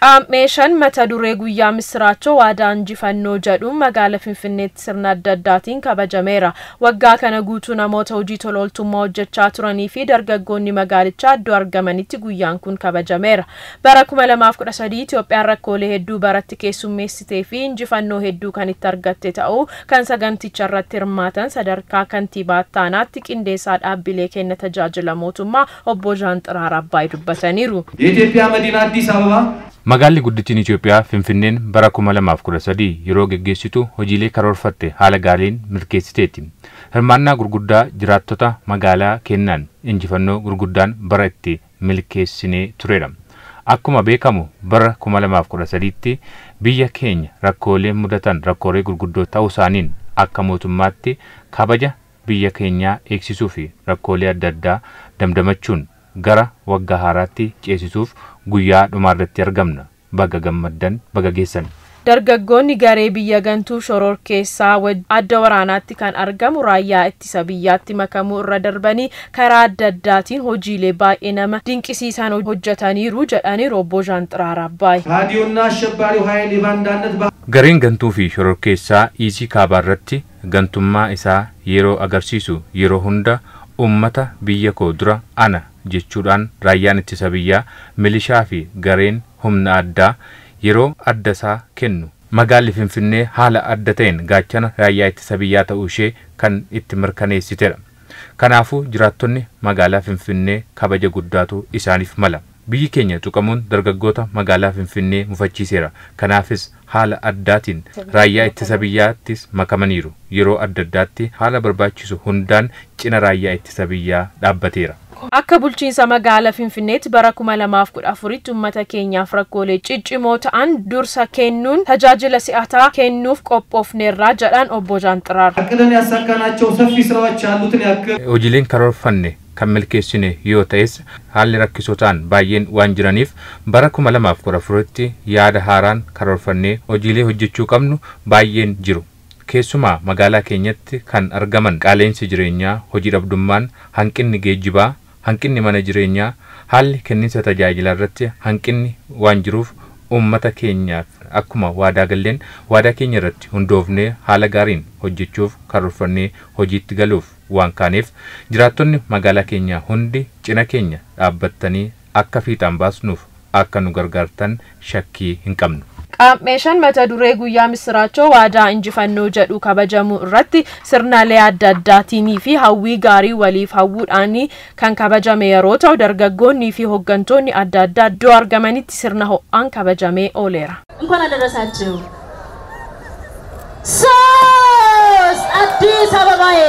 Qaammee shan mata duree guyyaa misiraachoo waadaa injifannoo jedhuun magaala Finfinneetti sirna adda addaatiin kabajameera. Waggaa kana guutuu namoota hojii tola ooltummaa hojjechaa turanii fi dargaggoonni magaalichaa iddoo argamanitti guyyaan kun kabajameera. Bara 2013 Itoophiyaan rakkoolee hedduu baratti keessummeessitee fi injifannoo hedduu kan itti argatte ta'uu kan saganticha irratti hirmaatan sadarkaa kantiibaa taanaatti qindeessaa dhaabbilee kenna tajaajila mootummaa obbo Jaan Xiraar Abbaay dubbataniiru. የኢትዮጵያ መዲና አዲስ አበባ Magaalli guddittiin Itoophiyaa Finfinneen bara 2013 yeroo geggeessitu hojiilee karoorfatte haala gaariin milkeessiteetti. Hirmaannaa gurguddaa jiraattota magaalaa kennaan injifannoo gurguddaan bara itti milkeessinee turedha. Akkuma beekamu bara 2013tti biyya keenya rakkoolee mudatan rakkoolee gurguddoo ta'uu isaaniin akka mootummaatti kabaja biyya keenyaa eegsisuu fi rakkoolee adda addaa damdamachuun gara waggaa haaraatti ceesisuuf guyyaa dhumaarratti argamna baga gammaddan baga geessan. Dargaggoonni garee biyya gantuu shoror keessaa adda waraanaatti kan argamu raayyaa ittisa biyyaatti makamuu irra darbanii karaa adda addaatiin hojiilee baay'ee nama dinqisiisan hojjetaniiru jedhaniiru obbo Jaan Xiraar Abbaay. Gareen gantuu fi shoror keessaa iisii kaabaa irratti gantummaa isaa yeroo agarsiisu yeroo hunda ummata biyya koo dura ana jechuudhaan raayyaan ittisa biyyaa milishaa fi gareen humna addaa yeroo adda isaa kennu magaalli finfinnee haala adda ta'een gaachana raayyaa ittisa biyyaa ta'uu ishee kan itti mirkaneessitedha. Kanaafuu jiraattonni magaalaa finfinnee kabaja guddaatu isaaniif mala. Biyyi keenya tuqamuun dargaggoota magaalaa finfinnee mufachiiseera. Kanaafis haala addaatiin raayyaa ittisa biyyaattis makamaniiru. Yeroo adda addaatti haala barbaachisu hundaan cina raayyaa ittisa biyyaa dhaabbateera. Akka bulchiinsa magaalaa Finfinneetti bara 2014tti uummata keenyaaf rakkoolee ciccimoo ta'an dursa kennuun tajaajila si'ataa kennuuf qophoofneerraa jedhan obbo Jaan Xiraar. አቅደን ያሳካናቸው ሰፊ ስራዎች ያሉትን ያክል Hojiileen karoorfanne kan milkeessine yoo ta'es haalli rakkisoo ta'an baay'een waan jiraniif bara 2014tti yaada haaraan karoorfannee hojiilee hojjechuu qabnu baay'een jiru. Keessumaa magaalaa keenyatti kan argaman qaaleensi jireenyaa, hojii dhabdummaan, hanqinni geejjibaa, hanqinni mana jireenyaa, haalli kenniinsa tajaajilaa irratti hanqinni waan jiruuf uummata keenyaaf akkuma waadaa galleen waadaa keenya irratti hundoofnee haala gaariin hojjechuuf karoorfannee hojiitti galuuf waan kaaneef jiraattonni magaalaa keenyaa hundi cina keenya dhaabbattanii akka fiixaan baasnuuf akka nu gargaartan shakkii hin qabnu. Qaammee shan mata duree guyyaa misiraachoo waadaa injifannoo jedhu kabajamu irratti sirnaalee adda addaatiinii fi hawwii gaarii waliif hawwuudhaan kan kabajame yeroo ta'u dargaggoonnii fi hooggantoonni adda addaa iddoo argamanitti sirna ho'aan kabajamee ooleera. እንኳን አደረሳችሁ። ሶስት አዲስ አበባዬ